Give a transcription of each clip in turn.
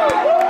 Woo!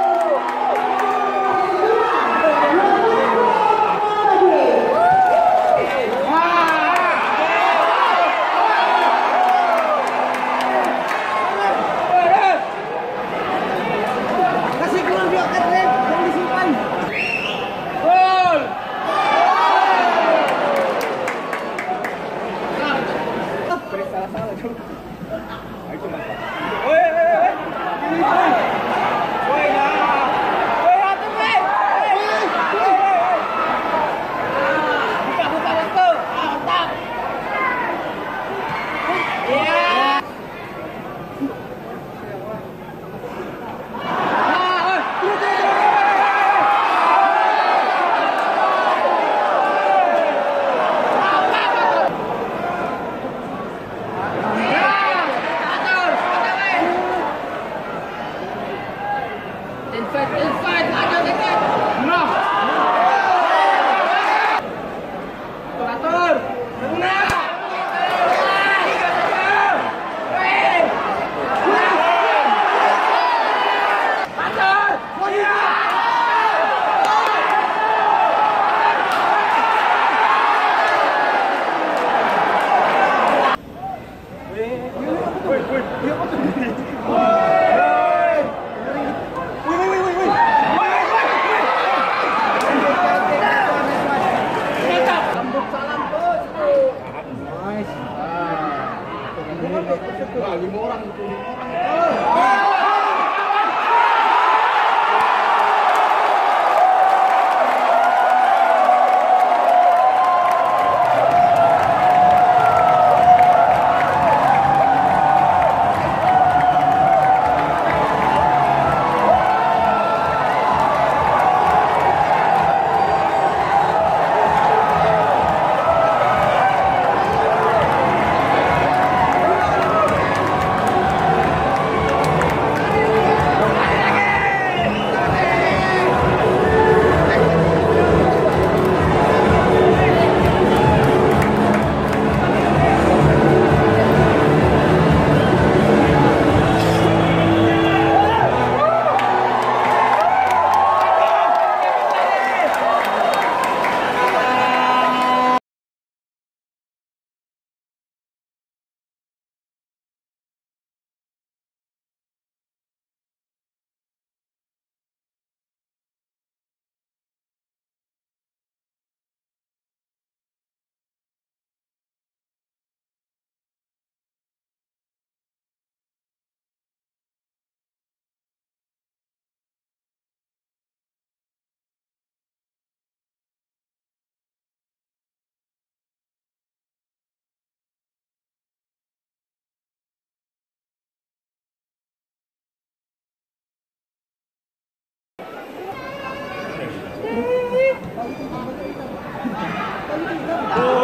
fact, in fact Oh.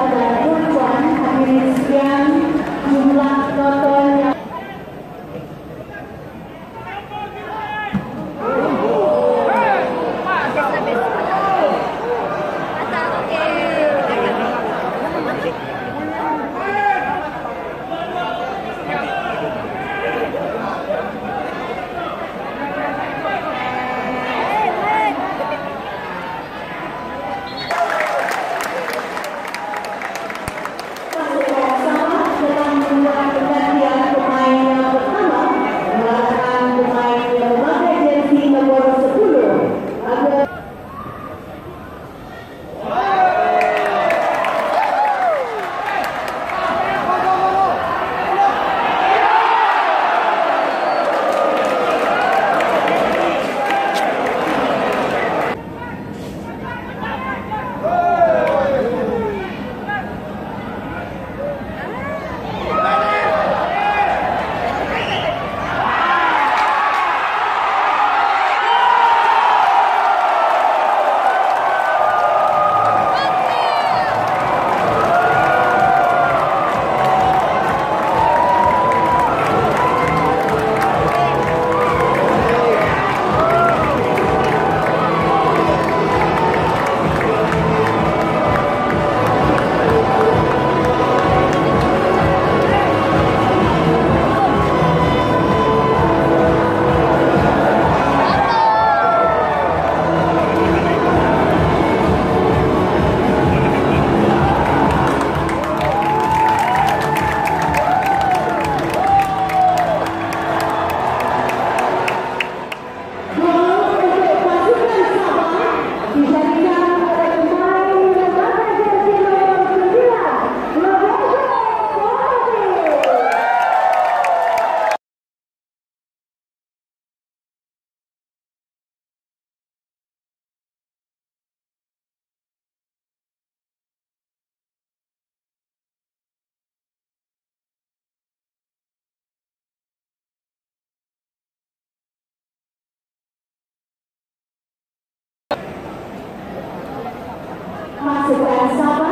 adalah perempuan hamil siang salvação.